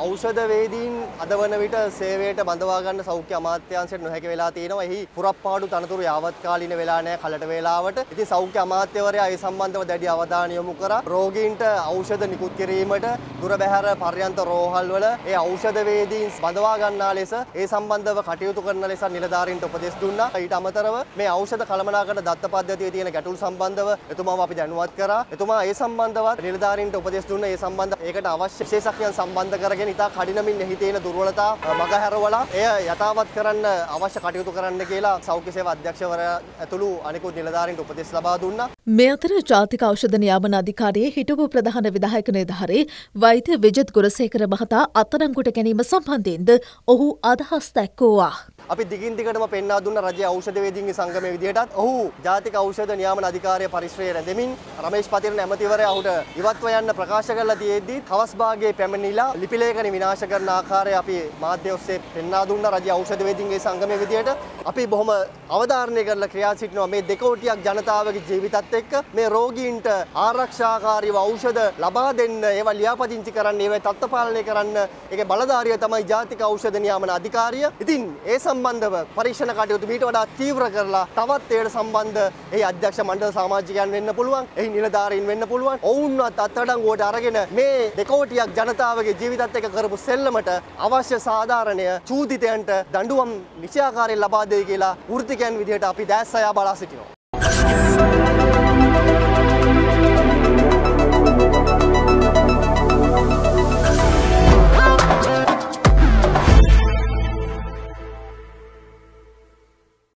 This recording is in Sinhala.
ඖෂධවේදීන් අද වන විට සේවයට බඳවා ගන්න සෞඛ්‍ය අමාත්‍යාංශයට නොහැකි වෙලා තියෙනවා. එහි පුරප්පාඩු තනතුරු යාවත්කාලීන වෙලා නැහැ කලට වේලාවට. ඉතින් සෞඛ්‍ය අමාත්‍යවරයා ඒ සම්බන්ධව දැඩි අවධානය යොමු කරා. රෝගීන්ට ඖෂධ නිකුත් කිරීමට දුර බැහැර පර්යන්ත රෝහල් වල ඒ ඖෂධවේදීන් බඳවා ගන්නා ලෙස ඒ සම්බන්ධව කටයුතු කරන ලෙස නිලධාරීන්ට උපදෙස් දුන්නා. ඊට අමතරව මේ ඖෂධ කළමනාකරණ දත්ත පද්ධතියේ තියෙන ගැටලු සම්බන්ධව එතුමාව අපි දැනුවත් කරා. එතුමා ඒ සම්බන්ධවත් නිලධාරීන්ට උපදෙස් දුන්න ඒ සම්බන්ධ ඒකට අවශ්‍ය විශේෂඥයන් සම්බන්ධ කරගෙන ඉතා කඩිනමින් එහි තියෙන දුර්වලතා මගහැරවලා එය යථාවත් කරන්න අවශ්‍ය කටයුතු කරන්න කියලා සෞඛ්‍ය සේවා අධ්‍යක්ෂවරයා ඇතුළු අනිකුත් නිලධාරීන්ට උපදෙස් ලබා දුන්නා. මේ අතර ජාතික ඖෂධ නියාමන අධිකාරියේ හිටපු ප්‍රධාන විදායක නිලධාරී වෛද්‍ය විජත් ගුරසේකර මහතා අත්අඩංගුවට ගැනීම සම්බන්ධයෙන්ද ඔහු අදහස් දැක්වුවා. අපි දිගින් දිගටම පෙන්වා දුන්න රජයේ ඖෂධවේදීන්ගේ සංගමයේ විදිහටත් ඔහු ජාතික ඖෂධ නියාමන අධිකාරිය පරිශ්‍රය රැඳෙමින් රමේෂ් පතිරණ ඇමතිවරයා ඔහුට ඉවත්ව යන්න ප්‍රකාශ කරලා තියෙද්දි හවස් භාගයේ පැමිණිලා ලිපි ලේඛන විනාශ කරන ආකාරය අපි මාධ්‍ය ඔස්සේ පෙන්වා දුන්න රජයේ ඖෂධවේදීන්ගේ සංගමයේ විදිහට අපි බොහොම අවධාරණය කරලා ක්‍රියා සිටිනවා මේ දෙකෝටියක් ජනතාවගේ ජීවිතත් එක්ක මේ රෝගීන්ට ආරක්ෂාකාරීව ඖෂධ ලබා දෙන්න ඒවා ලියාපදිංචි කරන්න ඒවා තත්ත්ව පාලනය කරන්න ඒකේ බලධාරිය තමයි ජාතික ඖෂධ නියාමන අධිකාරිය. ඉතින් ඒ සම්බන්ධව පරීක්ෂණ කටයුතු මීට වඩා තීව්‍ර කරලා තවත් ඒකට සම්බන්ධ එහි අධ්‍යක්ෂ මණ්ඩල සමාජිකයන් වෙන්න පුළුවන්. එහි නිලධාරීන් වෙන්න පුළුවන්. ඔවුන්වත් අත්අඩංගුවට අරගෙන මේ දෙකෝටියක් ජනතාවගේ ජීවිතත් එක්ක කරපු සෙල්ලමට අවශ්‍ය සාධාරණය චූදිතයන්ට දඬුවම් නිශ්චයාකාරයෙන් ලබා දෙයි කියලා වෘත්තිකයන් විදිහට අපි දැස් අයා බලා සිටිනවා.